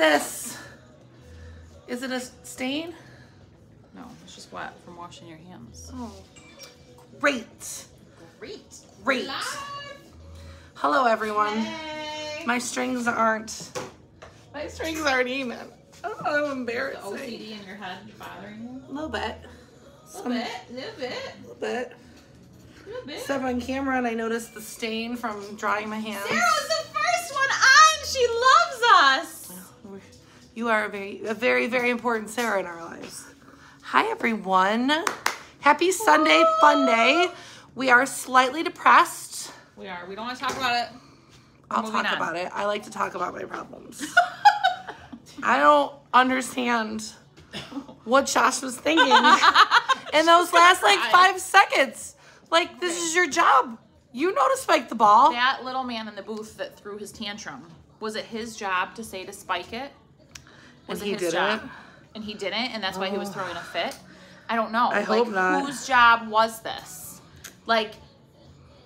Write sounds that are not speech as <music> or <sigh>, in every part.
this? Is it a stain? No, it's just wet from washing your hands. Oh, great. Great. Great. Hello, everyone. My strings aren't. My strings aren't even. Oh, I'm embarrassing. OCD in your head bothering you? A little bit. A little bit, a little bit, A little bit. a little bit. Step on camera, and I noticed the stain from drying my hands. Sarah was the first one on. She loves us. You are a very, a very, very important Sarah in our lives. Hi, everyone. Happy Sunday, fun day. We are slightly depressed. We are. We don't want to talk about it. I'll talk on. about it. I like to talk about my problems. <laughs> I don't understand what Josh was thinking <laughs> in those last like five seconds. Like, this is your job. You know to spike the ball. That little man in the booth that threw his tantrum. Was it his job to say to spike it? Was And it he his didn't? job? And he didn't, and that's why he was oh. throwing a fit. I don't know. I like, hope not. Whose job was this? Like,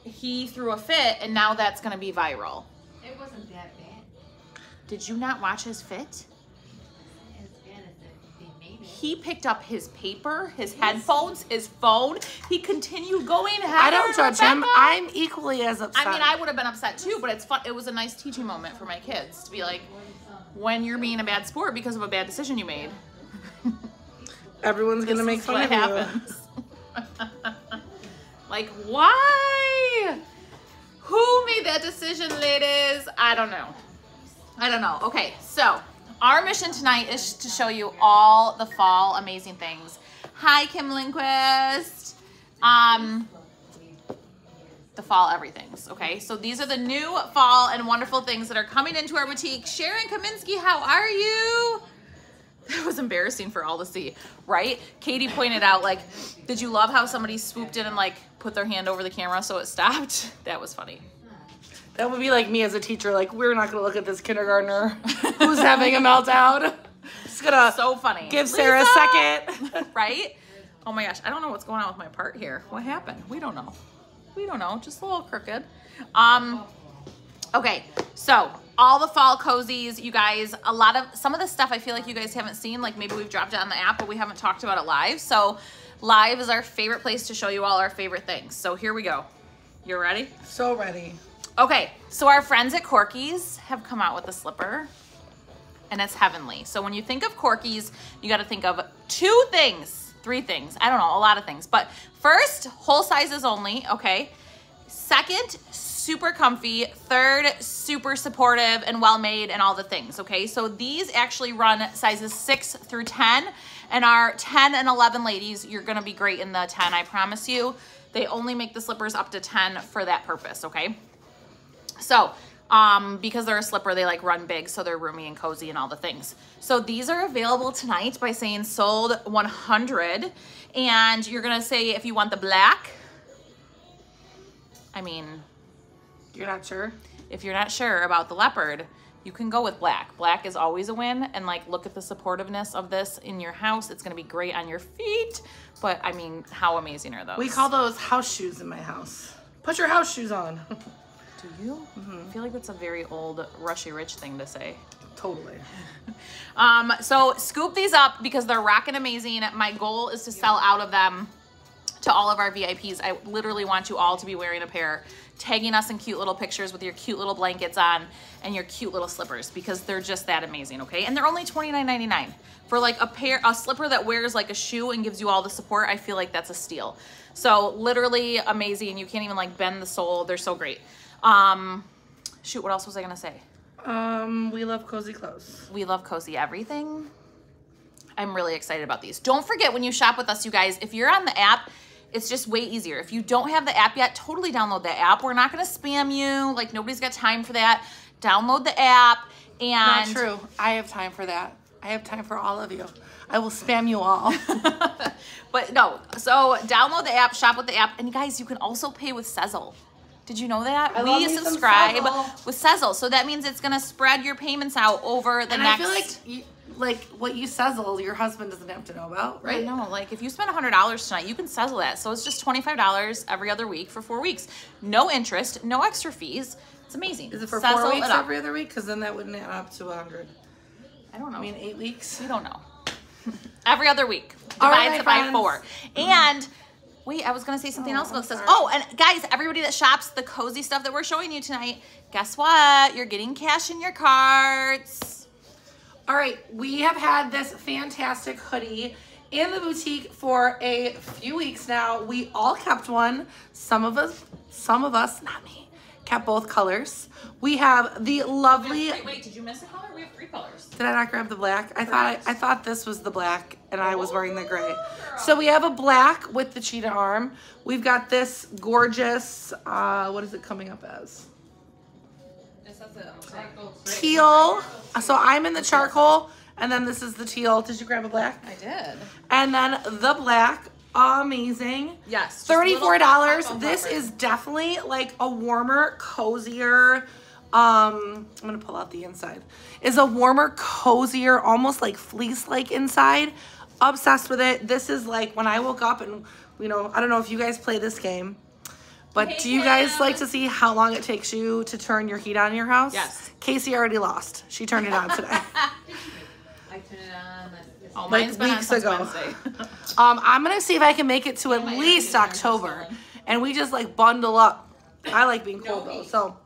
he threw a fit, and now that's gonna be viral. It wasn't that bad. Did you not watch his fit? As bad as it, they made it. He picked up his paper, his headphones, his phone. He continued going. I don't Heather, judge him. I'm equally as upset. I mean, I would have been upset too, but it's fun. It was a nice teaching moment for my kids to be like, when you're being a bad sport because of a bad decision you made. <laughs> Everyone's gonna make fun of you. happens. <laughs> like, why? Who made that decision, ladies? I don't know. I don't know. Okay, so our mission tonight is to show you all the fall amazing things. Hi, Kim Lindquist. Um, the fall everythings. Okay, so these are the new fall and wonderful things that are coming into our boutique. Sharon Kaminsky, how are you? <laughs> That was embarrassing for all to see, right? Katie pointed out, like, did you love how somebody swooped in and like put their hand over the camera so it stopped? <laughs> That was funny. That would be like me as a teacher. Like, we're not gonna look at this kindergartner who's having a meltdown. <laughs> It's gonna So funny. give Sarah Lisa! a second. right? Oh my gosh, I don't know what's going on with my part here. What happened? We don't know. We don't know. Just a little crooked. Um, okay, so all the fall cozies, you guys. A lot of some of the stuff I feel like you guys haven't seen. Like maybe we've dropped it on the app, but we haven't talked about it live. So live is our favorite place to show you all our favorite things. So here we go. You're ready? so ready. Okay, so our friends at Corky's have come out with a slipper and it's heavenly. So when you think of Corky's, you got to think of two things, three things. I don't know, a lot of things. But first, whole sizes only, okay? Second, super comfy. Third, super supportive and well made and all the things, okay? So these actually run sizes 6 through 10 and our 10 and 11 ladies, you're going to be great in the 10, I promise you. They only make the slippers up to 10 for that purpose, okay? So, um, because they're a slipper, they like run big, so they're roomy and cozy and all the things. So these are available tonight by saying sold 100. And you're gonna say if you want the black. I mean, You're not sure? if you're not sure about the leopard, you can go with black. Black is always a win. And like, look at the supportiveness of this in your house. It's gonna be great on your feet. But I mean, how amazing are those? We call those house shoes in my house. Put your house shoes on. <laughs> Do you? I feel like that's a very old Rushy Rich thing to say. totally. <laughs> Um, so scoop these up because they're rocking amazing. My goal is to sell out of them to all of our VIPs. I literally want you all to be wearing a pair, tagging us in cute little pictures with your cute little blankets on and your cute little slippers because they're just that amazing, okay? And they're only $29.99. For like a pair, a slipper that wears like a shoe and gives you all the support, I feel like that's a steal. So literally amazing. You can't even like bend the sole. They're so great. Um, shoot, what else was I gonna say? Um, we love cozy clothes. We love cozy everything. I'm really excited about these. Don't forget when you shop with us, you guys, if you're on the app, it's just way easier. If you don't have the app yet, totally download the app. We're not gonna spam you. Like nobody's got time for that. Download the app and Not true. I have time for that. I have time for all of you. I will spam you all. <laughs> but no, so download the app, shop with the app, and you guys, you can also pay with Sezzle. Did you know that? I we subscribe Sezzle. with Sezzle. So that means it's gonna spread your payments out over the and next I feel like you, like what you sizzle, your husband doesn't have to know about, I right? know, like if you spend hundred dollars tonight, you can settle that. So it's just twenty five dollars every other week for four weeks, no interest, no extra fees. It's amazing. Is it for Sezzle four weeks every other week? Because then that wouldn't add up to a hundred. I don't know. I mean, eight weeks. we don't know. <laughs> Every other week right, divides it by four. friends. And wait, I was gonna say something Oh, else about I'm this. Oh, and guys, everybody that shops the cozy stuff that we're showing you tonight, guess what? You're getting cash in your carts. All right, we have had this fantastic hoodie in the boutique for a few weeks now. We all kept one. Some of us, some of us, not me, kept both colors. We have the lovely. wait, did you miss a color? We have three colors. Did I not grab the black? I thought I, I thought this was the black, and I was wearing the gray. So we have a black with the cheetah arm. We've got this gorgeous. Uh, what is it coming up as? Teal. So I'm in the charcoal, and then this is the teal. Did you grab a black? I did. And then the black. Amazing. Yes. $34. This offers. is definitely like a warmer, cozier. Um, I'm gonna pull out the inside. Is a warmer, cozier, almost like fleece-like inside. Obsessed with it. This is like when I woke up and you know I don't know if you guys play this game, but Hey, do you guys Cam. like to see how long it takes you to turn your heat on in your house? Yes. Casey already lost. She turned it on today. <laughs> I turn it on. Oh, like mine's been on weeks ago. <laughs> Um, I'm gonna see if I can make it to at might least have to get October, and we just like bundle up. I like being cold though, so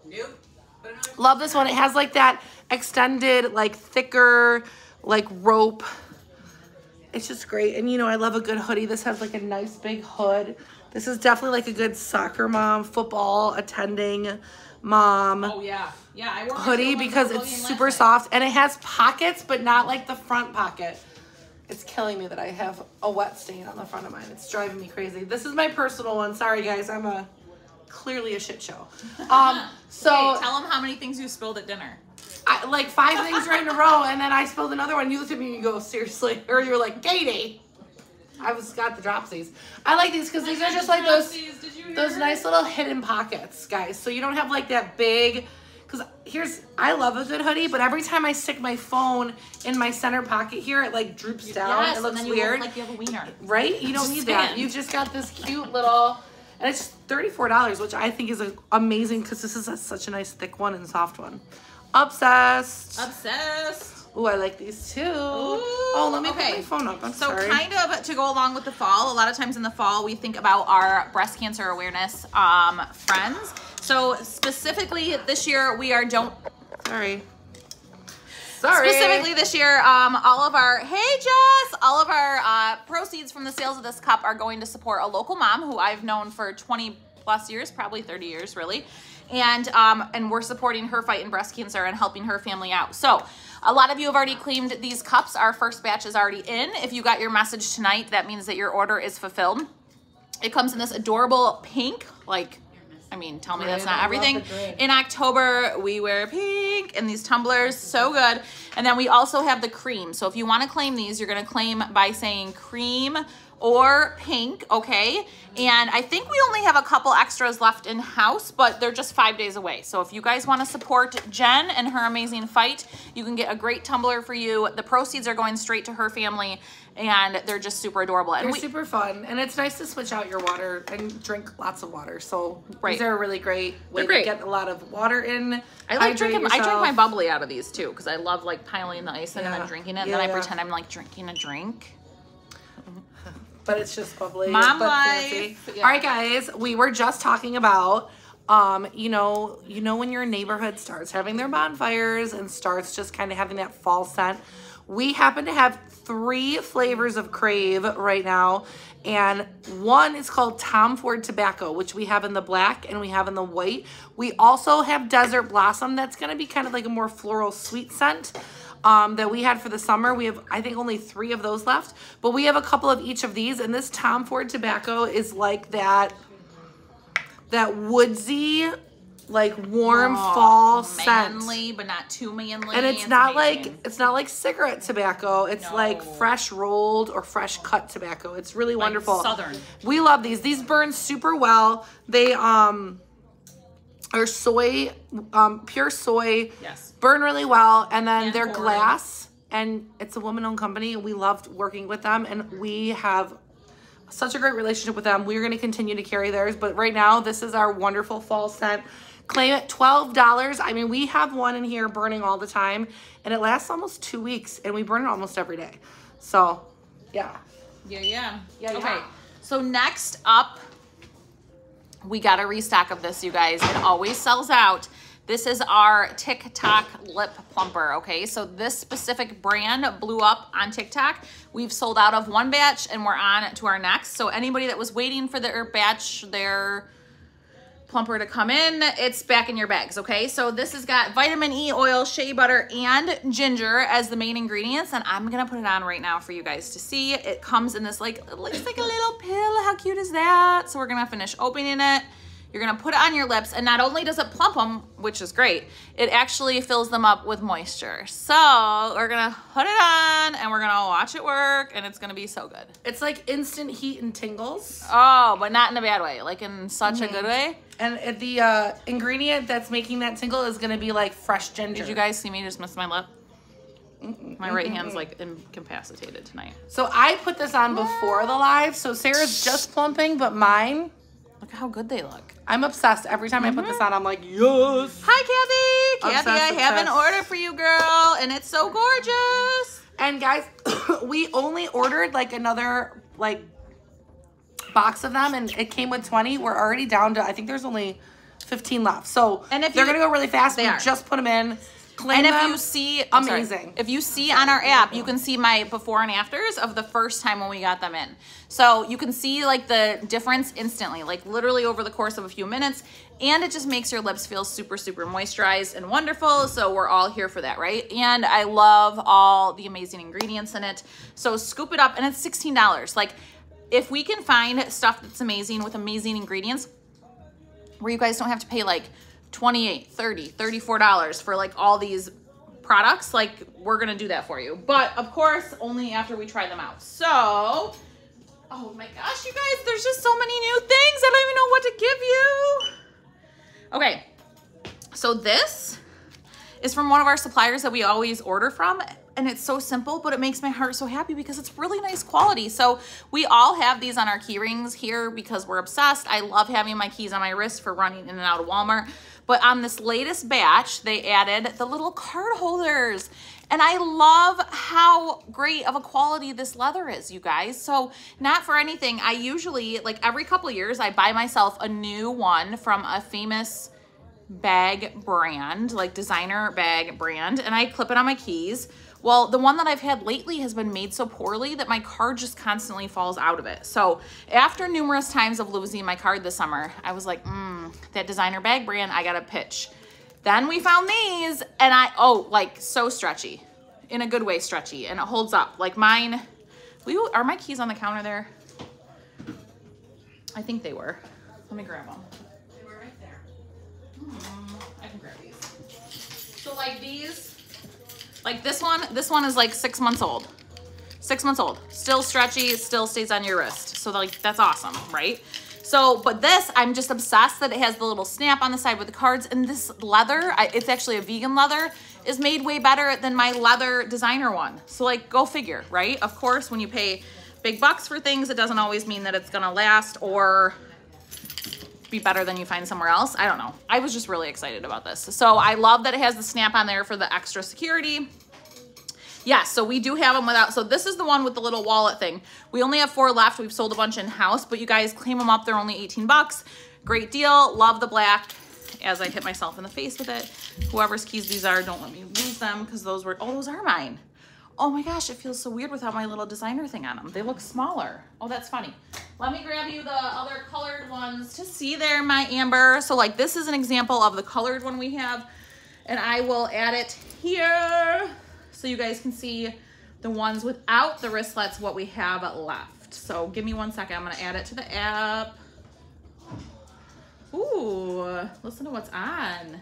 love this one. It has like that extended, like thicker, like rope. It's just great, and you know I love a good hoodie. This has like a nice big hood. This is definitely like a good soccer mom, football attending mom oh yeah, yeah. I hoodie because it's super soft and it has pockets, but not like the front pocket. It's killing me that I have a wet stain on the front of mine. It's driving me crazy. This is my personal one. Sorry guys, I'm a clearly a shit show. <laughs> Um, so Hey, tell them how many things you spilled at dinner. I, like five things right in a row, and then I spilled another one. You looked at me and you go, seriously, <laughs> or you were like, Katie. I was got the dropsies. I like these because these are just like those Did you hear? those nice little hidden pockets, guys. So you don't have like that big. Because here's, I love a good hoodie, but every time I stick my phone in my center pocket here, it like droops down. Yes, it looks and then you weird, like you have a wiener. right? You don't need that. You've just got this cute little, and it's thirty four dollars, which I think is a, amazing because this is a, such a nice thick one and soft one. Obsessed. Obsessed. Ooh, I like these too. oh, let me okay. put my phone up. I'm So sorry. kind of to go along with the fall, a lot of times in the fall we think about our breast cancer awareness um, friends. So specifically this year we are don't sorry. Sorry. specifically this year um, all of our hey Jess all of our uh, proceeds from the sales of this cup are going to support a local mom who I've known for 20 plus years, probably 30 years really. And um, and we're supporting her fight in breast cancer and helping her family out. So a lot of you have already claimed these cups. Our first batch is already in. If you got your message tonight, that means that your order is fulfilled. It comes in this adorable pink, like, I mean, tell me that's not I everything. In October, we wear pink in these tumblers, so good. And then we also have the cream. So if you want to claim these, you're going to claim by saying cream or pink, okay? And I think we only have a couple extras left in house, but they're just five days away. So if you guys want to support Jen and her amazing fight, you can get a great tumbler for you. The proceeds are going straight to her family, and they're just super adorable. And They're we, super fun, and it's nice to switch out your water and drink lots of water. So Right. these are a really great way They're great. to get a lot of water in. I like hydrate drinking. I drink my bubbly out of these too because I love like piling the ice in and Yeah. then drinking it. And Yeah, then I yeah. pretend I'm like drinking a drink. <laughs> but it's just bubbly. Mom but life, yeah. All right, guys, we were just talking about. Um, you know, you know when your neighborhood starts having their bonfires and starts just kind of having that fall scent. We happen to have three flavors of Crave right now, and one is called Tom Ford Tobacco, which we have in the black and we have in the white. We also have Desert Blossom, that's gonna be kind of like a more floral sweet scent um, that we had for the summer. We have, I think, only three of those left, but we have a couple of each of these. And this Tom Ford tobacco is like that, that woodsy, like warm fall scent. manly, but not too manly. And it's not amazing. like it's not like cigarette tobacco. It's like fresh rolled or fresh cut tobacco. It's really wonderful. Southern. We love these. These burn super well. They um are soy, um, pure soy. Yes. Burn really well, and then And they're glass, and it's a woman-owned company. We loved working with them, and we have such a great relationship with them. We're going to continue to carry theirs, but right now this is our wonderful fall scent. Claim it $12. I mean, we have one in here burning all the time and it lasts almost two weeks and we burn it almost every day. So, yeah. Yeah, yeah. Yeah, okay. yeah. So next up, we got a restock of this, you guys. It always sells out. This is our TikTok lip plumper, okay? So this specific brand blew up on TikTok. We've sold out of one batch and we're on to our next. So anybody that was waiting for their batch, their plumper to come in, it's back in your bags, okay? So this has got vitamin E oil, shea butter, and ginger as the main ingredients, and I'm gonna put it on right now for you guys to see. It comes in this like, it looks like a little pill. How cute is that? So we're gonna finish opening it. You're gonna put it on your lips, and not only does it plump them, which is great, it actually fills them up with moisture. So we're gonna put it on, and we're gonna watch it work, and it's gonna be so good. It's like instant heat and tingles. Oh, but not in a bad way, like in such a good way. And the uh, ingredient that's making that tingle is going to be like fresh ginger. Did you guys see me just miss my lip? My right hand's like incapacitated tonight. So I put this on before the live. So Sarah's just plumping, but mine, Look how good they look. I'm obsessed. Every time I put Mm-hmm. this on, I'm like, yes. Hi, Kathy. Kathy, Obsessed, I have an order for you, girl, and it's so gorgeous. And guys, <coughs> we only ordered like another like box of them, and it came with 20. We're already down to I think there's only 15 left. So And if they're you- gonna go really fast, They we are. just put them in. Claim And if them. you see, I'm sorry. amazing. if you see on our app, you can see my before and afters of the first time when we got them in. So you can see like the difference instantly, like literally over the course of a few minutes. And it just makes your lips feel super, super moisturized and wonderful. So we're all here for that, right? And I love all the amazing ingredients in it. So scoop it up and it's $16. Like if we can find stuff that's amazing with amazing ingredients, where you guys don't have to pay like 28 30 34 dollars for like all these products like we're gonna do that for you. But of course only after we try them out. So oh my gosh you guys there's just so many new things. I don't even know what to give you. Okay so this is from one of our suppliers that we always order from and it's so simple but it makes my heart so happy because it's really nice quality. So we all have these on our key rings here because we're obsessed. I love having my keys on my wrist for running in and out of walmart. But on this latest batch they added the little card holders. And I love how great of a quality this leather is, you guys. So, not for anything, I usually, like every couple years, I buy myself a new one from a famous bag brand, like designer bag brand, and I clip it on my keys. Well, the one that I've had lately has been made so poorly that my card just constantly falls out of it. So after numerous times of losing my card this summer, I was like, mm, that designer bag brand, I gotta pitch. Then we found these, and I, oh, like so stretchy, in a good way stretchy, and it holds up. Like mine, we, are my keys on the counter there? I think they were. Let me grab them. They were right there. I can grab these. So like these, like this one, this one is like six months old. Six months old, still stretchy, still stays on your wrist. So like that's awesome, right? So, but this, I'm just obsessed that it has the little snap on the side with the cards. And this leather, I, it's actually a vegan leather, is made way better than my leather designer one. So like, go figure, right? Of course, when you pay big bucks for things, it doesn't always mean that it's gonna last or be better than you find somewhere else. I don't know. I was just really excited about this. So I love that it has the snap on there for the extra security. Yeah, so we do have them without. So this is the one with the little wallet thing. We only have four left. We've sold a bunch in-house, but you guys claim them up. They're only 18 bucks. Great deal. Love the black as I hit myself in the face with it. Whoever's keys these are, don't let me lose them because those were, oh, those are mine. Oh my gosh, it feels so weird without my little designer thing on them. They look smaller. Oh, that's funny. Let me grab you the other colored ones to see there, my Amber. So like this is an example of the colored one we have and I will add it here so you guys can see the ones without the wristlets, what we have left. So give me one second. I'm gonna add it to the app. Ooh, listen to what's on.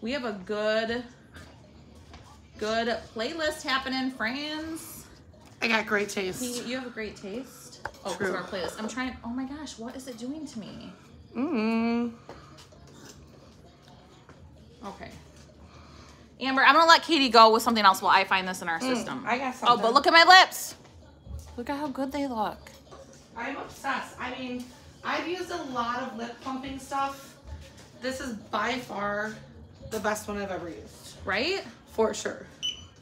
We have a good, good playlist happening, friends. I got great taste. You, you have a great taste. Oh, True. our playlist. I'm trying. Oh my gosh, what is it doing to me? Mm. Okay. Amber, I'm gonna let Katie go with something else while I find this in our system. I got Oh, but look at my lips. Look at how good they look. I'm obsessed. I mean, I've used a lot of lip pumping stuff this is by far the best one I've ever used. Right? For sure.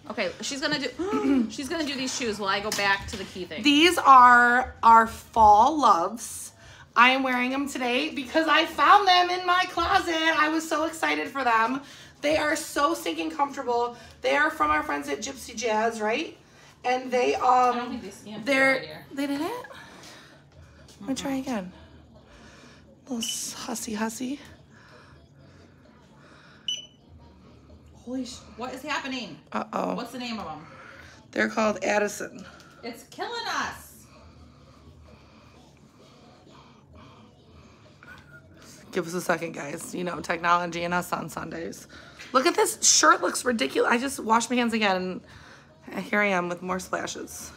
Okay, she's gonna do <gasps> she's gonna do these shoes while I go back to the key thing. These are our fall loves. I am wearing them today because I found them in my closet. I was so excited for them. They are so stinking comfortable. They are from our friends at Gypsy Jazz, right? And they um I don't think they stamped it they're right here. they did it? Let me try again. little hussy hussy. Holy sh- what is happening? Uh oh. What's the name of them? They're called Addison. It's killing us. Give us a second, guys. You know, technology and us on Sundays. Look at this shirt looks ridiculous. I just washed my hands again and here I am with more splashes.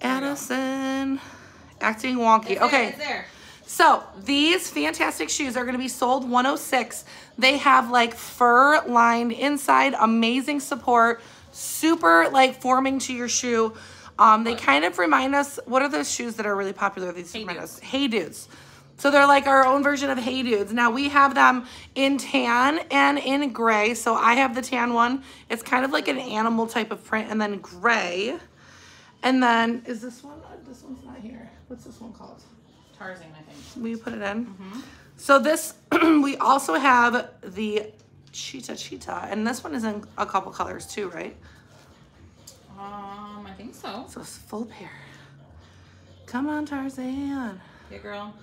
Addison. Acting wonky. It's okay. There. So these fantastic shoes are going to be sold 106. They have like fur lined inside, amazing support, super like forming to your shoe. Um, they kind of remind us. What are those shoes that are really popular? These Hey remind Dudes. us. Hey dudes. So they're like our own version of Hey Dudes. Now we have them in tan and in gray. So I have the tan one. It's kind of like an animal type of print, and then gray. And then is this one? uh, This one's not here. What's this one called? Tarzan, I think. Will you put it in? So this, <clears throat> we also have the Cheetah Cheetah, and this one is in a couple colors too, right? Um, I think so. So it's full pair. Come on, Tarzan. Yeah, girl.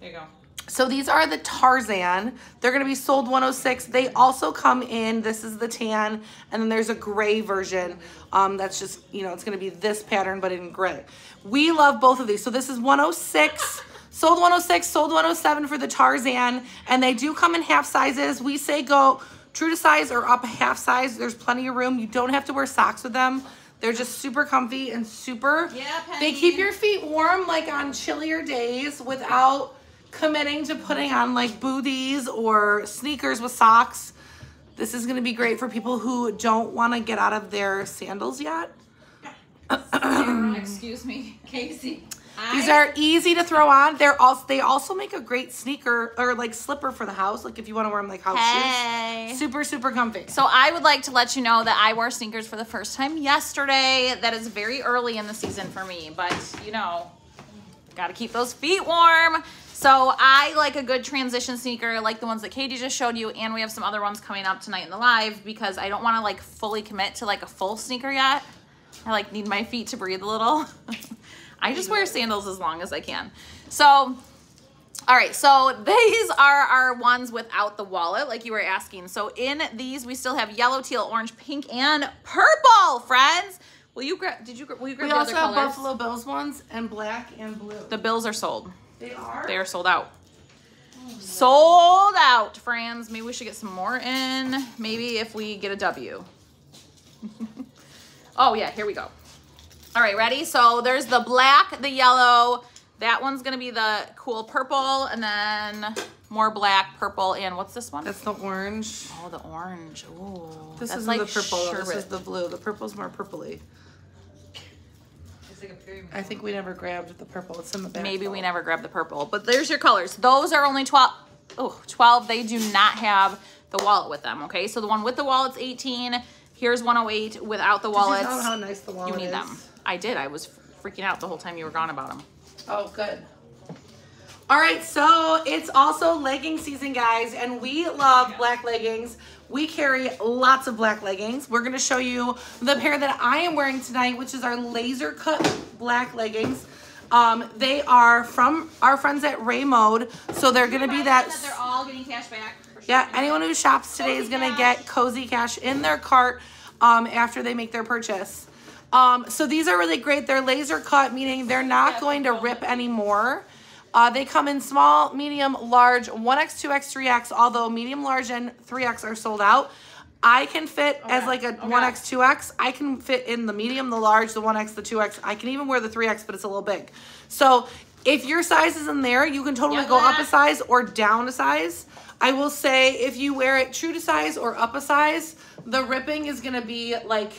There you go. So these are the Tarzan. They're gonna be sold 106. They also come in, this is the tan, and then there's a gray version. Um, that's just, you know, it's gonna be this pattern, but in gray. We love both of these. So this is 106. Sold 106, sold 107 for the Tarzan, and they do come in half sizes. We say go true to size or up a half size. There's plenty of room. You don't have to wear socks with them. They're just super comfy and super. Yeah, They keep your feet warm like on chillier days without committing to putting on like booties or sneakers with socks. This is gonna be great for people who don't want to get out of their sandals yet. Excuse me, Casey. These I- are easy to throw on. They're also they also make a great sneaker or like slipper for the house. Like if you want to wear them like house Hey. shoes. Super super comfy. So I would like to let you know that I wore sneakers for the first time yesterday. That is very early in the season for me, but you know, got to keep those feet warm. So I like a good transition sneaker, like the ones that Katie just showed you, and we have some other ones coming up tonight in the live because I don't want to like fully commit to like a full sneaker yet. I like need my feet to breathe a little. <laughs> I just wear sandals as long as I can. So all right, so these are our ones without the wallet, like you were asking. So in these, we still have yellow, teal, orange, pink, and purple, friends. Will you grab? Did you? Will you grab We the also have colors? Buffalo Bills ones and black and blue. The bills are sold. They are. They are sold out. Sold out, friends. Maybe we should get some more in. Maybe if we get a W. <laughs> oh yeah, here we go. All right, ready? So there's the black, the yellow. That one's gonna be the cool purple, and then more black, purple, and what's this one? That's the orange. oh, the orange. Oh, This is like the purple. though. This is the blue. The purple's more purpley. It's like a pyramid. I think we never grabbed the purple. It's in the back. Maybe we never grabbed the purple, but there's your colors. Those are only 12. Oh, 12. They do not have the wallet with them. Okay, so the one with the wallet's 18. Here's 108 without the Did you wallets. how nice the wallet you need is? them. I did. I was freaking out the whole time you were gone about them. Oh, good. All right, so it's also legging season, guys, and we love black leggings. We carry lots of black leggings. We're gonna show you the pair that I am wearing tonight, which is our laser cut black leggings. Um, they are from our friends at Rae Mode, so they're gonna be that. they're all getting cash back. for Yeah, anyone who shops today is gonna Cash. get Cozy Cash in their cart um, after they make their purchase. Um, so these are really great. They're laser cut, meaning they're not going to rip anymore. Uh, they come in small, medium, large, 1X, 2X, 3X, although medium, large, and 3X are sold out. I can fit as like a okay. 1X, 2X. I can fit in the medium, the large, the 1X, the 2X. I can even wear the 3X, but it's a little big. So if your size is in there, you can totally Yep, go up a size or down a size. I will say if you wear it true to size or up a size, the ripping is gonna be like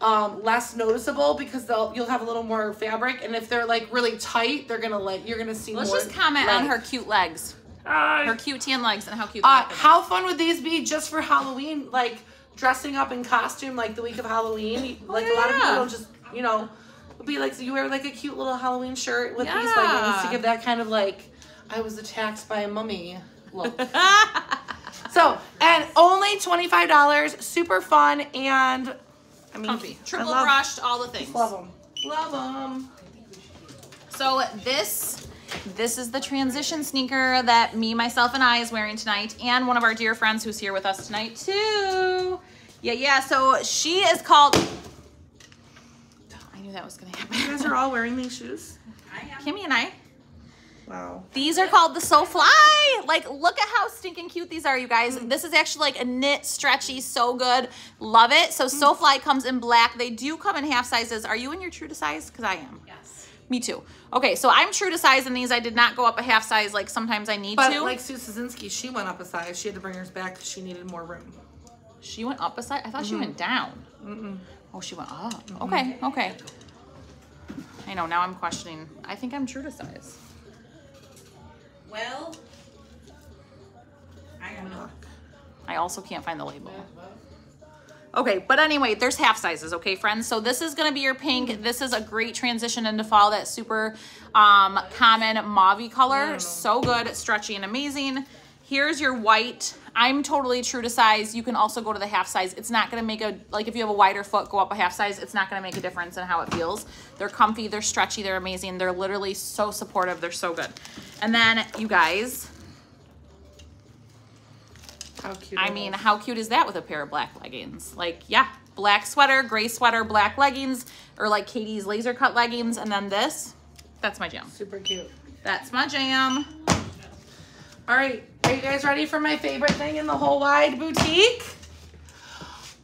um, less noticeable because they'll you'll have a little more fabric, and if they're like really tight, they're gonna like you're gonna see Let's more. just comment on her cute legs. Uh, Her cute tan legs and how cute. Uh, outfit how fun would these be just for Halloween? Like dressing up in costume, like the week of Halloween. Like a lot of people don't just, you know, be like so you wear like a cute little Halloween shirt with these Yeah. leggings to give that kind of like I was attacked by a mummy look. <laughs> so and only twenty five dollars, super fun and I mean Comfy. Triple love, brushed, all the things. Love them, love them. So this this is the transition sneaker that me, myself, and I is wearing tonight, and one of our dear friends who's here with us tonight too. Yeah, yeah. So she is called. I knew that was gonna happen. You guys are all wearing these shoes. Kimmy and I. Wow. These are called the So Fly. Like, look at how stinking cute these are, you guys. Mm. This is actually like a knit, stretchy, so good. Love it. So Mm. So Fly comes in black. They do come in half sizes. Are you in your true to size? Because I am. Yes. Me too. Okay, so I'm true to size in these. I did not go up a half size like sometimes I need But to. But like Sue Szynski, she went up a size. She had to bring hers back because she needed more room. she went up a size. I thought she went down. Oh, she went up. Okay, okay. I know. Now I'm questioning. I think I'm true to size. Well, I don't know. I also can't find the label. Okay, but anyway, there's half sizes, okay, friends? So this is gonna be your pink. This is a great transition into fall, that super um, common mauve color. So good, stretchy and amazing. Here's your white. I'm totally true to size. You can also go to the half size. It's not gonna make a, like if you have a wider foot, go up a half size. It's not gonna make a difference in how it feels. They're comfy, they're stretchy, they're amazing. They're literally so supportive, they're so good. And then you guys, How cute. I mean, how cute is that with a pair of black leggings? Like, yeah, black sweater, gray sweater, black leggings, or like Katie's laser cut leggings, and then this. That's my jam. super cute. That's my jam. All right, are you guys ready for my favorite thing in the whole wide boutique?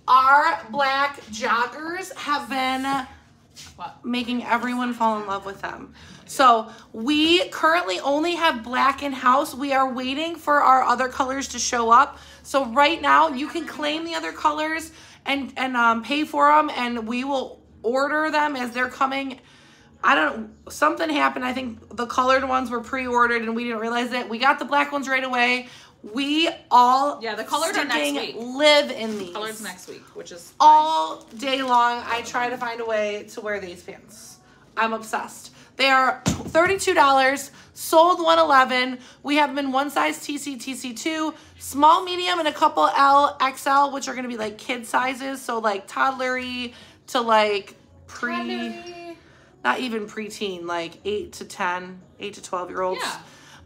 Our black joggers have been making everyone fall in love with them. So we currently only have black in house. We are waiting for our other colors to show up. So right now you can claim the other colors and and um, pay for them, and we will order them as they're coming. I don't. Something happened. I think the colored ones were pre-ordered, and we didn't realize it. We got the black ones right away. We all Yeah, the colored are next week. live in these Colors next week, which is all day long i try to find a way to wear these pants i'm obsessed they are $32 sold 111 we have them in one size tc tc2 small medium and a couple l xl which are going to be like kid sizes so like toddlery to like pre not even preteen like 8 to 10 8 to 12 year olds Yeah.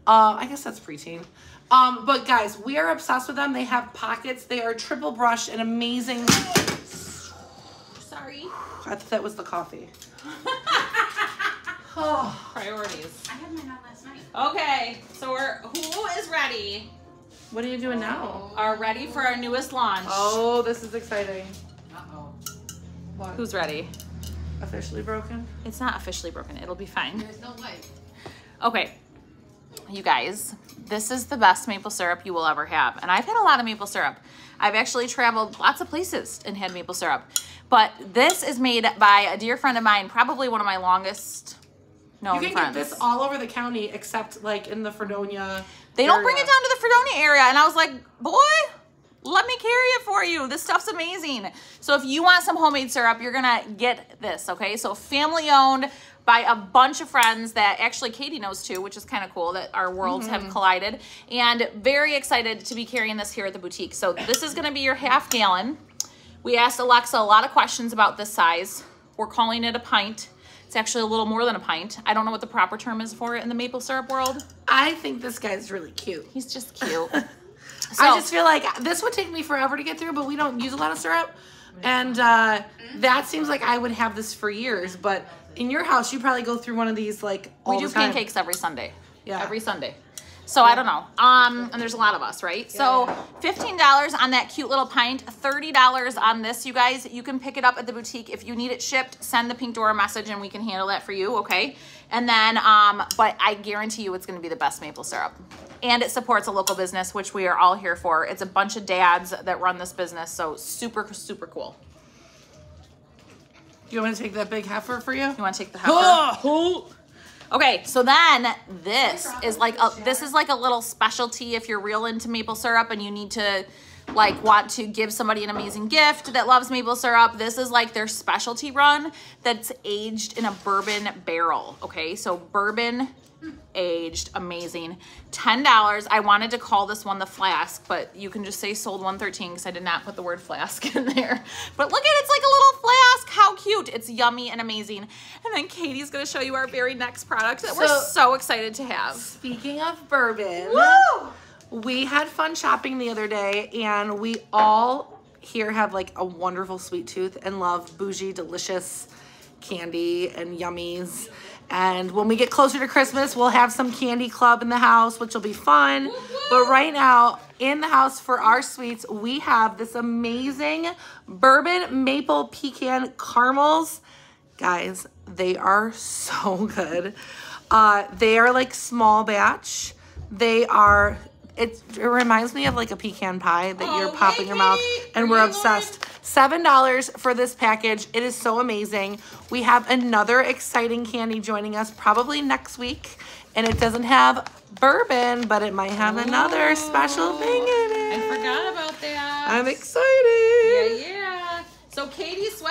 uh, i guess that's preteen um, but guys, we are obsessed with them. They have pockets. They are triple brushed and amazing. sorry. I thought that was the coffee. <laughs> oh, Priorities. I had mine on last night. Okay, so we're who is ready? what are you doing now? Are ready for our newest launch? Oh, this is exciting. Uh oh. Who's ready? Officially broken? It's not officially broken. It'll be fine. There's no way. Okay, you guys, this is the best maple syrup you will ever have. And I've had a lot of maple syrup. I've actually traveled lots of places and had maple syrup. But this is made by a dear friend of mine, probably one of my longest known You can friends. get this all over the county except like in the Fredonia. they don't bring it down to the Fredonia area. And I was like, boy, let me carry it for you. This stuff's amazing. So if you want some homemade syrup, you're gonna get this, okay? So family owned by a bunch of friends that actually Katie knows too, which is kind of cool that our worlds have mm-hmm. collided. And very excited to be carrying this here at the boutique. So this is gonna be your half gallon. We asked Alexa a lot of questions about this size. We're calling it a pint. It's actually a little more than a pint. I don't know what the proper term is for it in the maple syrup world. I think this guy's really cute. He's just cute. <laughs> I just feel like this would take me forever to get through, but we don't use a lot of syrup. And uh, that seems like I would have this for years. But in your house, you probably go through one of these like all we do pancakes every Sunday. Yeah. Every Sunday. So I don't know. Um, and there's a lot of us, right? So fifteen dollars on that cute little pint, thirty dollars on this, you guys. You can pick it up at the boutique. If you need it shipped, send the Pink Door a message and we can handle that for you, okay? And then um, but I guarantee you it's gonna be the best maple syrup. And it supports a local business, which we are all here for. It's a bunch of dads that run this business, so super, super cool. You want me to take that big heifer for you? You wanna take the heifer? <gasps> Okay, so then this is like a, this is like a little specialty if you're real into maple syrup and you need to like want to give somebody an amazing gift that loves maple syrup. This is like their specialty run that's aged in a bourbon barrel. Okay, so bourbon aged, amazing. $10. I wanted to call this one the flask, but you can just say sold 113 because I did not put the word flask <laughs> in there. But look at it, it's like a little flask. How cute. It's yummy and amazing. And then Katie's gonna show you our very next product that we're So- so excited to have. Speaking of bourbon, Woo! We had fun shopping the other day, and we all here have like a wonderful sweet tooth and love bougie, delicious candy and yummies. And when we get closer to Christmas, we'll have some candy club in the house, which will be fun. But right now, in the house for our sweets, we have this amazing bourbon maple pecan caramels. Guys, they are so <laughs> good. Uh, they are like small batch. They are. It, it reminds me of like a pecan pie that Oh, you're popping your mouth, and we're obsessed. Seven dollars for this package. It is so amazing. We have another exciting candy joining us probably next week, and it doesn't have bourbon, but it might have another special thing in oh, it. I forgot about that. I'm excited. Yeah, yeah. So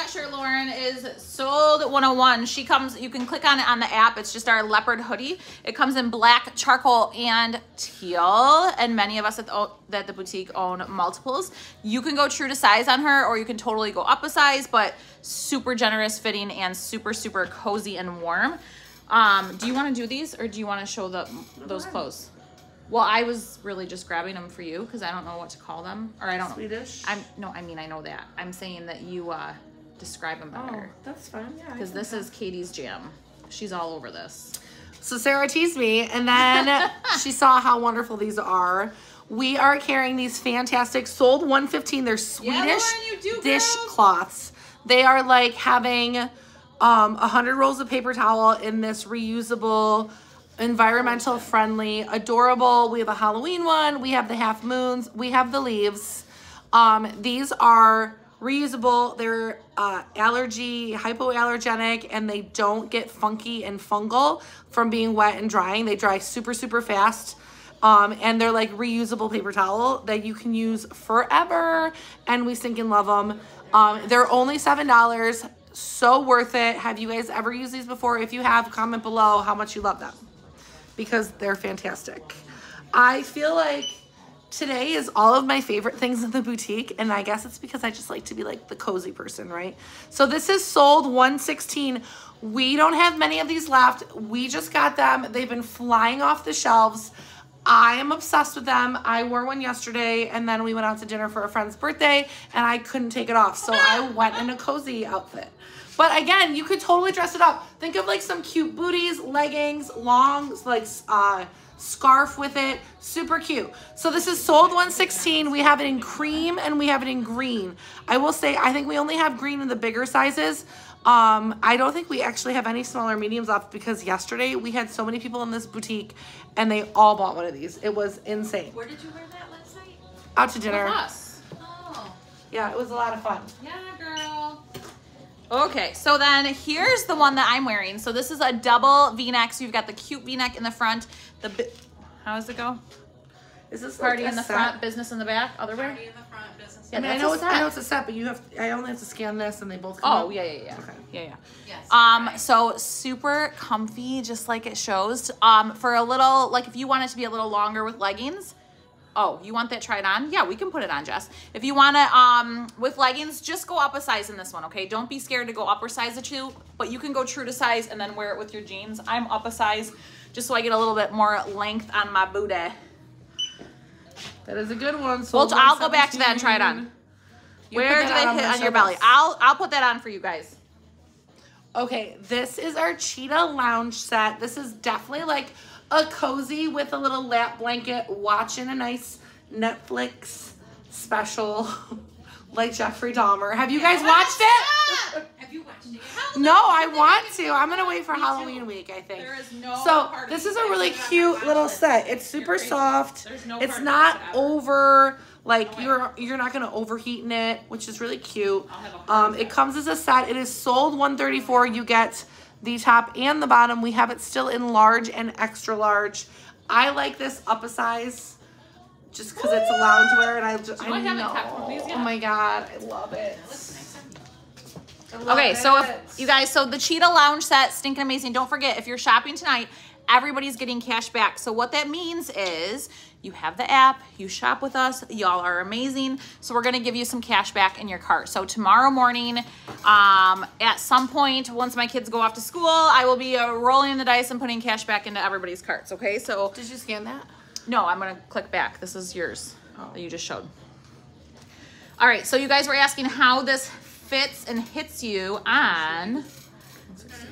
Sweatshirt, Lauren, is sold 101. She comes, you can click on it on the app. It's just our leopard hoodie. It comes in black, charcoal, and teal. And many of us at the, that the boutique own multiples. You can go true to size on her, or you can totally go up a size, but super generous fitting and super, super cozy and warm. Um, do you want to do these, or do you want to show the those clothes? Well, I was really just grabbing them for you because I don't know what to call them, or I don't know. Swedish? I'm no, I mean I know that. I'm saying that you uh, describe them Oh, better that's fine. Yeah. Because this is Katie's jam. She's all over this. So Sarah teased me, and then <laughs> she saw how wonderful these are. We are carrying these fantastic, sold 115. They're Swedish Lauren, you do, dish girl. cloths. They are like having um, 100 rolls of paper towel in this reusable, environmental friendly, adorable. We have a Halloween one. We have the half moons. We have the leaves. Um, these are reusable. They're uh, allergy, hypoallergenic, and they don't get funky and fungal from being wet and drying. They dry super, super fast. Um, and they're like reusable paper towel that you can use forever. And we stinking love them. Um, they're only $7. So worth it. Have you guys ever used these before? If you have, comment below how much you love them because they're fantastic. I feel like today is all of my favorite things in the boutique, and I guess it's because I just like to be like the cozy person, right? So this is sold 116. We don't have many of these left. We just got them. They've been flying off the shelves. I am obsessed with them. I wore one yesterday and then we went out to dinner for a friend's birthday and I couldn't take it off. So I went in a cozy outfit. But again, you could totally dress it up. Think of like some cute booties, leggings, longs, like uh scarf with it. Super cute. So this is sold 116. We have it in cream and we have it in green. I will say I think we only have green in the bigger sizes. Um, I don't think we actually have any smaller mediums left because yesterday we had so many people in this boutique and they all bought one of these. It was insane. Where did you wear that last night? Out to dinner. With us. Oh, Yeah, it was a lot of fun. Yeah, girl. Okay, so then here's the one that I'm wearing. So this is a double V-neck. So you've got the cute V-neck in the front. The bi- how does it go? Is this Party like in the set? front, business in the back. Other way. party in the front, business. Yeah, I mean, I know it's I know it's a set, but you have I only have to scan this and they both come Oh up. yeah, yeah, yeah. Okay. Yeah, yeah. Yes. Um, right. so super comfy, just like it shows. Um, for a little, like if you want it to be a little longer with leggings. Oh, you want that tried on? Yeah, we can put it on, Jess. If you want to, um, with leggings, just go up a size in this one, okay? Don't be scared to go up or size a two, but you can go true to size and then wear it with your jeans. I'm up a size just so I get a little bit more length on my booty. That is a good one. Well, I'll go back to that and try it on. You Where do they hit on your belly? I'll I'll put that on for you guys. Okay, this is our cheetah lounge set. This is definitely like a cozy with a little lap blanket, watching a nice Netflix special <laughs> like Jeffrey Dahmer. Have you guys watched it? Have you watched it? No, I want to. I'm gonna wait for Halloween week, I think. There is no So this is a really put it on my cute little set. It's super soft. No It's not over like Oh, you're you're not gonna overheat in it, which is really cute. I'll have a Um, it comes as a set. It is sold 134. You get the top and the bottom. We have it still in large and extra large. I like this up a size just because it's a loungewear and I just I I haven't know. kept one these yet? Oh my god, I love it. That looks nice on you. I love Okay, so if you guys, so the Cheetah Lounge set, stinking amazing. Don't forget, if you're shopping tonight, everybody's getting cash back. So what that means is you have the app, you shop with us, y'all are amazing. So we're gonna give you some cash back in your cart. So tomorrow morning, um, at some point, once my kids go off to school, I will be uh, rolling the dice and putting cash back into everybody's carts. Okay, so did you scan that? no, I'm gonna click back. This is yours Oh. that you just showed. All right, so you guys were asking how this fits and hits you on.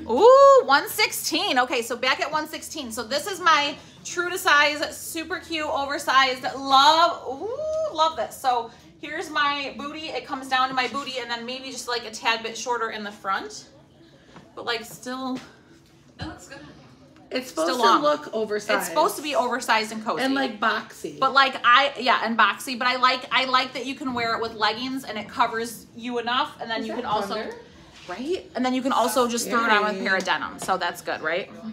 Ooh, 116. Okay, so back at 116. So this is my true to size, super cute, oversized. Love, ooh, love this. So here's my booty. It comes down to my booty and then maybe just like a tad bit shorter in the front. But like still, That looks good. It's supposed to look oversized. it's supposed to be oversized and cozy. and like boxy. But like I yeah, and boxy, but I like I like that you can wear it with leggings and it covers you enough and then Is you that can also right? And then you can also just throw it on with a pair of denim. So that's good, right? Oh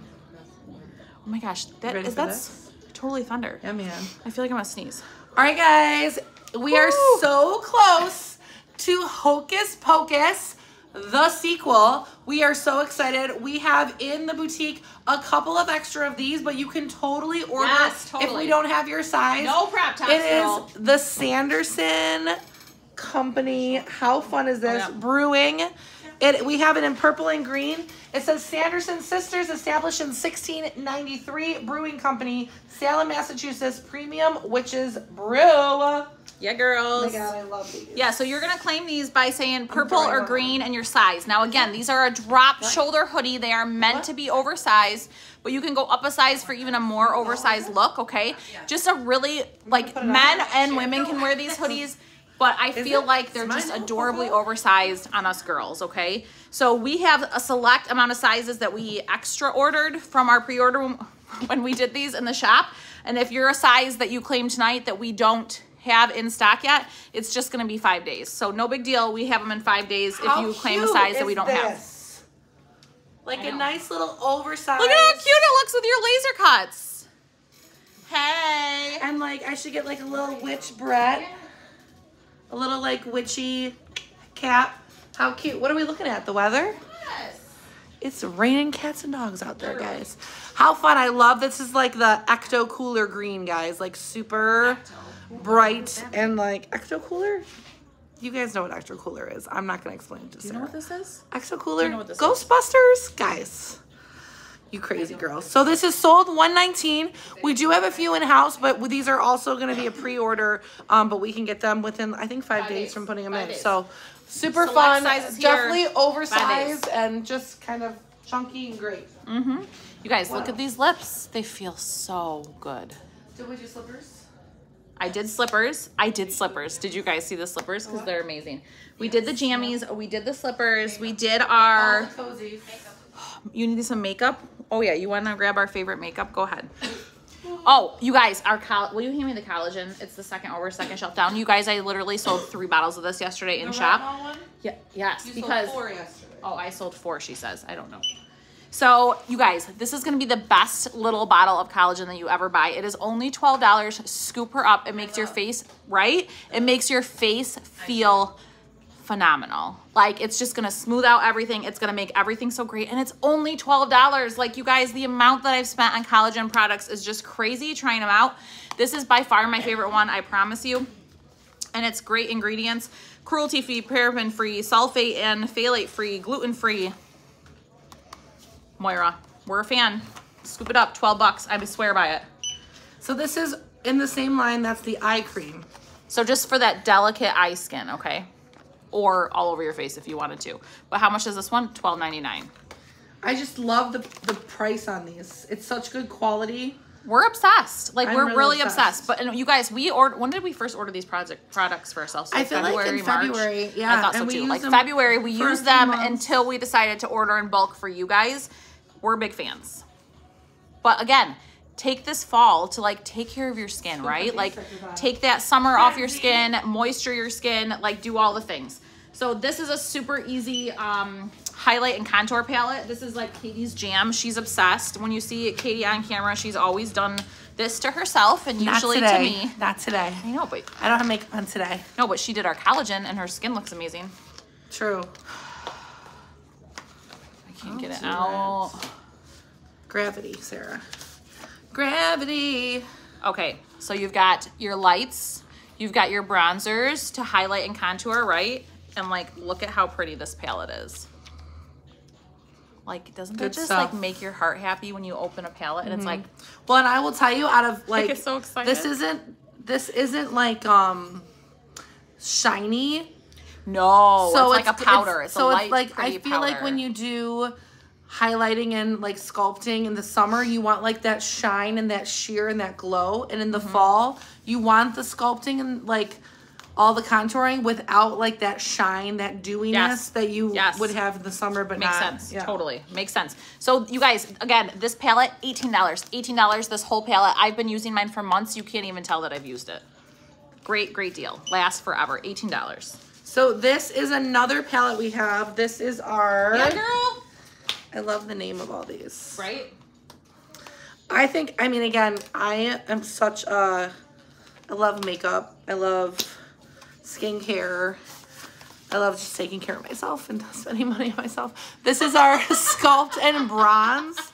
Oh my gosh, that is Ready is for that's totally thunder. yeah, man. I feel like I'm gonna sneeze. All right, guys, we are so close to Hocus Pocus, the sequel. We are so excited. We have in the boutique a couple of extra of these, but you can totally order Yes, if we don't have your size. No prep time. It is the Sanderson Company. How fun is oh, this? Oh, yeah. Brewing. It we have it in purple and green. It says Sanderson Sisters, established in 1693, brewing company, Salem, Massachusetts. Premium Witches Brew. Oh Yeah, girls. Oh my god, I love these. Yeah, so you're gonna claim these by saying purple or green and your size. Now again, these are a drop shoulder hoodie. They are meant What? to be oversized, but you can go up a size for even a more oversized look, okay? Just a really like put it on. men and women can wear these hoodies, <laughs> but I feel it? like they're just adorably oversized on us girls, okay? So we have a select amount of sizes that we extra ordered from our pre-order <laughs> when we did these in the shop. And if you're a size that you claim tonight that we don't have in stock yet, it's just gonna be five days. So no big deal. We have them in five days How if you claim a size that we don't have. this? Like a nice little oversized. Look at how cute it looks with your laser cuts. Hey. And like I should get like a little witch Brett. A little like witchy cap. How cute. What are we looking at? The weather? Yes. It's raining cats and dogs out there, guys. How fun. I love this is like the Ecto Cooler green, guys. Like super bright and like Ecto Cooler? You guys know what Ecto Cooler is. I'm not gonna explain it to You Sarah. know what this is? Extra cooler. know what this is? Ghostbusters, guys. You crazy girls. So this is sold 119. We do have a few in house, but these are also going to be a pre-order. Um, but we can get them within I think five, Five days, days. from putting them Five in. days. So super Select fun. Definitely oversized and just kind of chunky and great. Mm-hmm. You guys, look at these lips. They feel so good. Did we do slippers? I did slippers. I did slippers. Did you guys see the slippers? Because they're amazing. We did the jammies. We did the slippers. We did our. All the cozies. You need some makeup? Oh yeah, you want to grab our favorite makeup? Go ahead. Oh, you guys, our coll- will you hand me the collagen? It's the second over, second shelf down. You guys, I literally sold three bottles of this yesterday in The shop. one? Yeah, yes, You because sold four yesterday. oh, I sold four. She says I don't know. So you guys, this is gonna be the best little bottle of collagen that you ever buy. It is only twelve dollars. Scoop her up. It makes your face right. It makes your face feel phenomenal. Like it's just gonna smooth out everything. It's gonna make everything so great. And it's only $12. Like you guys, the amount that I've spent on collagen products is just crazy trying them out. This is by far my favorite one, I promise you. And it's great ingredients. Cruelty free, paraben free, sulfate and phthalate free, gluten free. Moira, we're a fan. Scoop it up, 12 bucks. I swear by it. So this is in the same line. That's the eye cream. So just for that delicate eye skin, okay? Or all over your face if you wanted to. But how much is this one? Twelve ninety nine. I just love the the price on these. It's such good quality. We're obsessed. Like I'm we're really really, obsessed. obsessed. But and you guys, we ordered. When did we first order these project products for ourselves? I feel like in March? February, yeah, I thought so we too. Like February, we used them months. until we decided to order in bulk for you guys. We're big fans. But again, take this fall to like take care of your skin, right? Like take that summer off your skin, moisture your skin, like do all the things. So this is a super easy um, highlight and contour palette. This is like Katie's jam. She's obsessed. When you see Katie on camera, she's always done this to herself and Not usually today. to me. Not today. I know, but I don't have makeup on today. no, but she did our collagen and her skin looks amazing. True. I can't get it do it. out. Gravity, Sarah. Gravity. Okay, so you've got your lights, you've got your bronzers to highlight and contour, right? And like, look at how pretty this palette is. Like, it doesn't that Good just stuff. like make your heart happy when you open a palette and it's like, Well, and I will tell you, out of <laughs> like, get so excited. this isn't this isn't like um shiny. no, so it's, like a powder. It's, so a light, it's like I feel like when you do highlighting and like sculpting in the summer, you want like that shine and that sheer and that glow, and in the Mm-hmm. fall, you want the sculpting and like all the contouring without like that shine, that dewiness Yes. that you Yes. would have in the summer, but Makes not. sense. Yeah. Totally. Makes sense. So you guys, again, this palette, $18. $18 this whole palette. I've been using mine for months. You can't even tell that I've used it. Great, great deal. Lasts forever. $18. So this is another palette we have. This is our. Yeah, girl. I love the name of all these. Right? I think, I mean, again, I am such a, I love makeup. I love skincare. I love just taking care of myself and <laughs> spending money on myself. This is our <laughs> Sculpt and Bronze.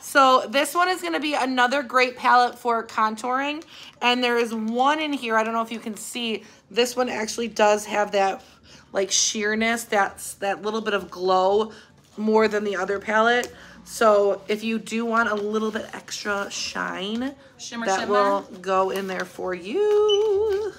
So this one is going to be another great palette for contouring. And there is one in here, I don't know if you can see, this one actually does have that like sheerness, that's that little bit of glow more than the other palette. So if you do want a little bit extra shine, Shimmer, that shimmer. will go in there for you.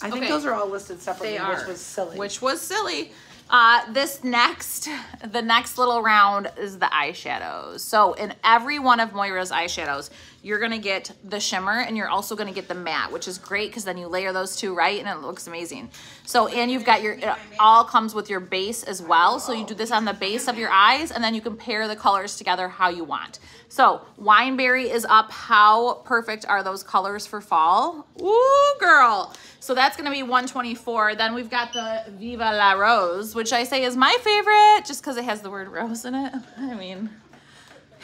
I think Okay. those are all listed separately, They are. which was silly. Which was silly. Uh, this next, the next little round is the eyeshadows. So in every one of Moira's eyeshadows, you're gonna get the shimmer and you're also gonna get the matte, which is great because then you layer those two, right? And it looks amazing. So, and you've got your, it all comes with your base as well. So you do this on the base of your eyes and then you can pair the colors together how you want. So Wineberry is up. How perfect are those colors for fall? Ooh, girl. So that's gonna be 124. Then we've got the Viva la Rose, which I say is my favorite just because it has the word rose in it. <laughs> I mean,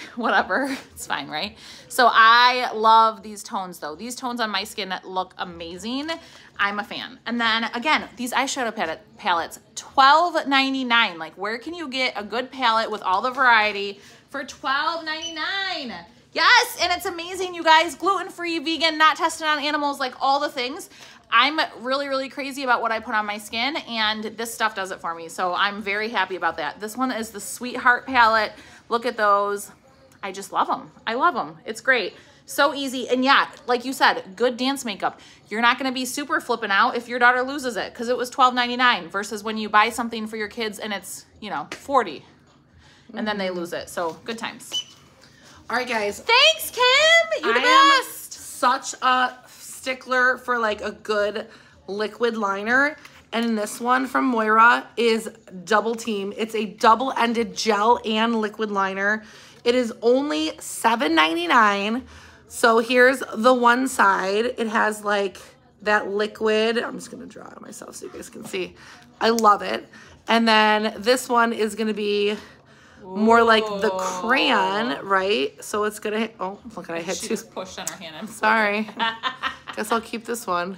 <laughs> whatever, it's fine, right? So I love these tones though. These tones on my skin look amazing. I'm a fan. And then again, these eyeshadow palette, palettes, $12.99. Like where can you get a good palette with all the variety for $12.99? Yes, and it's amazing, you guys. Gluten-free, vegan, not tested on animals, like all the things. I'm really, really crazy about what I put on my skin, and this stuff does it for me. So I'm very happy about that. This one is the Sweetheart palette. Look at those. I just love them. I love them. It's great. So easy. And yeah, like you said, good dance makeup. You're not going to be super flipping out if your daughter loses it because it was $12.99 versus when you buy something for your kids and it's, you know, 40 and then they mm-hmm. lose it. So good times. all right, guys. Thanks, Kim. You're the I best. such a stickler for like a good liquid liner. And this one from Moira is Double Team. It's a double-ended gel and liquid liner. It is only $7.99. So here's the one side. It has like that liquid. I'm just gonna draw it myself so you guys can see. I love it. And then this one is gonna be more like the crayon, right? So it's gonna hit, oh, look, I hit She two. pushed on her hand. I'm Sorry. <laughs> Guess I'll keep this one.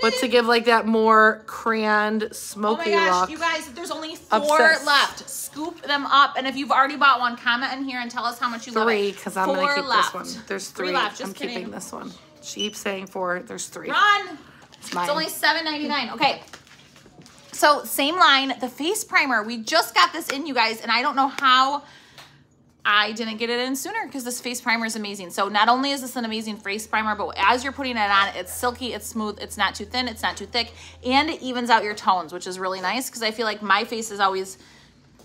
But to give like that more crayoned, Oh my smoky gosh, look. you guys, there's only four Obsessed. left. Scoop them up. And if you've already bought one, comment in here and tell us how much you love it. three, because I'm gonna keep left. this one. There's Three three. left, just I'm kidding. keeping this one. She keeps saying four. There's three. Run. It's mine. It's only $7.99. Okay. So same line, the face primer. We just got this in, you guys, and I don't know how I didn't get it in sooner because this face primer is amazing. So not only is this an amazing face primer, but as you're putting it on, it's silky, it's smooth, it's not too thin, it's not too thick, and it evens out your tones, which is really nice because I feel like my face is always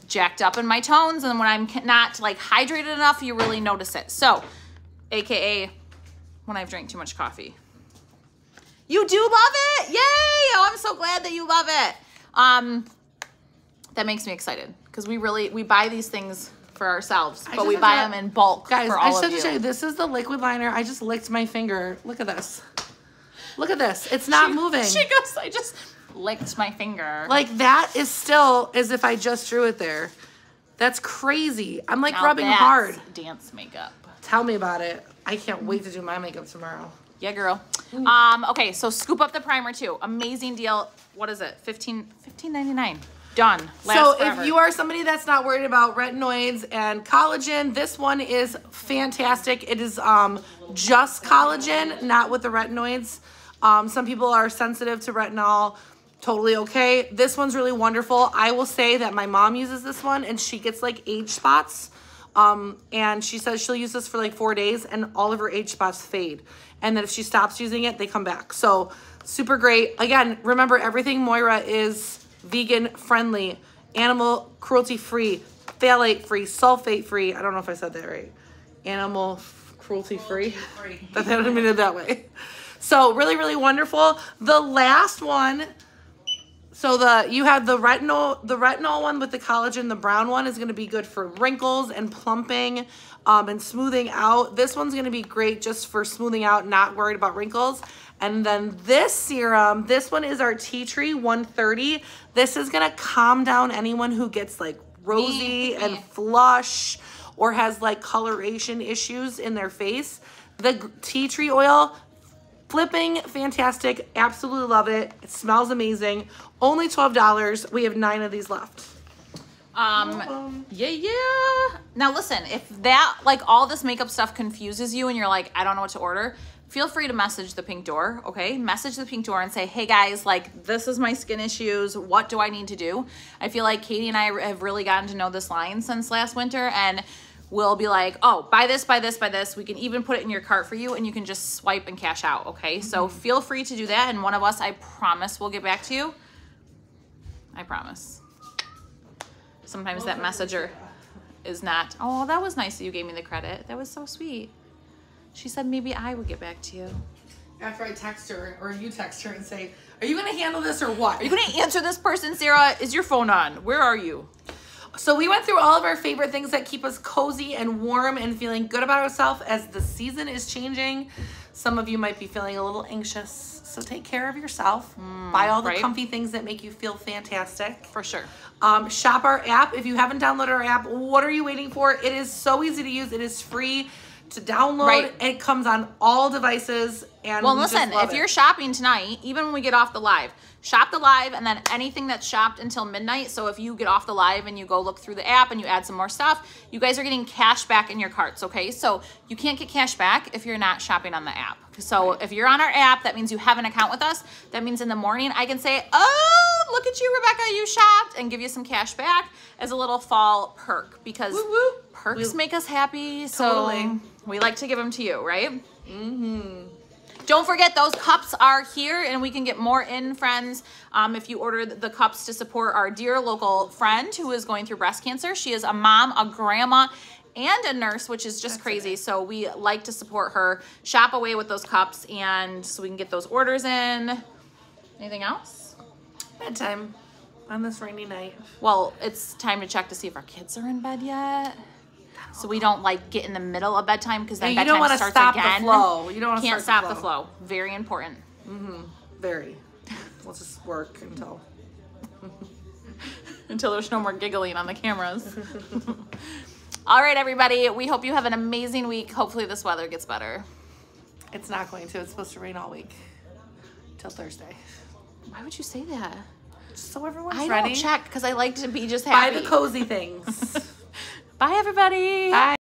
jacked up in my tones, and when I'm not like hydrated enough, you really notice it. So, AKA when I've drank too much coffee. You do love it! Yay! Oh, I'm so glad that you love it. Um, that makes me excited because we really we buy these things for ourselves, I but we buy them in bulk Guys, I all just have to show you, this is the liquid liner. I just licked my finger. Look at this. Look at this. It's not She- moving. She goes, I just licked my finger. Like that is still as if I just drew it there. That's crazy. I'm like Now rubbing hard. Dance makeup. Tell me about it. I can't wait to do my makeup tomorrow. Yeah, girl. Um, okay, so scoop up the primer too. Amazing deal. What is it? 15 $15.99. Done. Lasts so forever. if you are somebody that's not worried about retinoids and collagen, this one is fantastic. It is um, just collagen, not with the retinoids. Um, some people are sensitive to retinol. Totally okay. This one's really wonderful. I will say that my mom uses this one and she gets like age spots. Um, and she says she'll use this for like four days and all of her age spots fade. And then if she stops using it, they come back. So super great. Again, remember everything Moira is vegan friendly, animal cruelty free, phthalate free, sulfate free. I don't know if I said that right. Animal cruelty free. But <laughs> I didn't mean it that way. So really, really wonderful. The last one. So the you have the retinol the retinol one with the collagen. The brown one is going to be good for wrinkles and plumping um, and smoothing out. This one's going to be great just for smoothing out, not worried about wrinkles. And then this serum, this one is our tea tree 130. This is going to calm down anyone who gets like rosy <laughs> and flush or has like coloration issues in their face. The tea tree oil Flipping fantastic. Absolutely love it. It smells amazing. Only $12. We have nine of these left. Um, yeah, yeah. Now listen, if that like all this makeup stuff confuses you and you're like, I don't know what to order, feel free to message the pink door, okay? Message the pink door and say, hey guys, like this is my skin issues. What do I need to do? I feel like Katie and I have really gotten to know this line since last winter and we'll be like, oh, buy this, buy this, buy this. We can even put it in your cart for you and you can just swipe and cash out, okay? So mm-hmm. feel free to do that. And one of us, I promise, will get back to you. I promise. Sometimes that messenger is not, oh, that was nice that you gave me the credit. That was so sweet. She said maybe I would get back to you. After I text her, or you text her and say, Are you going to handle this or what? Are you going to answer this person, Sarah? Is your phone on? Where are you? So we went through all of our favorite things that keep us cozy and warm and feeling good about ourselves as the season is changing. Some of you might be feeling a little anxious. So take care of yourself. Buy all the right. comfy things that make you feel fantastic. For sure. Um, shop our app. If you haven't downloaded our app, what are you waiting for? It is so easy to use. It is free to download. Right. It comes on all devices. And Well, we listen, if it. you're shopping tonight, even when we get off the live, shop the live and then anything that's shopped until midnight. So if you get off the live and you go look through the app and you add some more stuff, you guys are getting cash back in your carts, okay? So you can't get cash back if you're not shopping on the app. So if you're on our app, that means you have an account with us. That means in the morning I can say, oh, look at you, Rebecca, you shopped, and give you some cash back as a little fall perk because Woo woo. perks make us happy. So Totally. We like to give them to you, right? Don't forget those cups are here and we can get more in friends um, if you order the cups to support our dear local friend who is going through breast cancer. She is a mom, a grandma, and a nurse, which is just crazy. So we like to support her. Shop away with those cups and so we can get those orders in. Anything else? bedtime on this rainy night. Well, it's time to check to see if our kids are in bed yet. So we don't like get in the middle of bedtime because then Yeah, you bedtime don't wanna starts stop the flow. You don't can't stop the the flow. Very important. Mhm. Very. We'll just work until. <laughs> until there's no more giggling on the cameras. <laughs> All right, everybody. We hope you have an amazing week. Hopefully, this weather gets better. It's not going to. It's supposed to rain all week till Thursday. Why would you say that? Just so everyone's I ready. don't check because I like to be just happy. Buy the cozy things. <laughs> Bye, everybody. Bye.